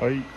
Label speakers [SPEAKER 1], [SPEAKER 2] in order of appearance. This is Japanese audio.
[SPEAKER 1] はい。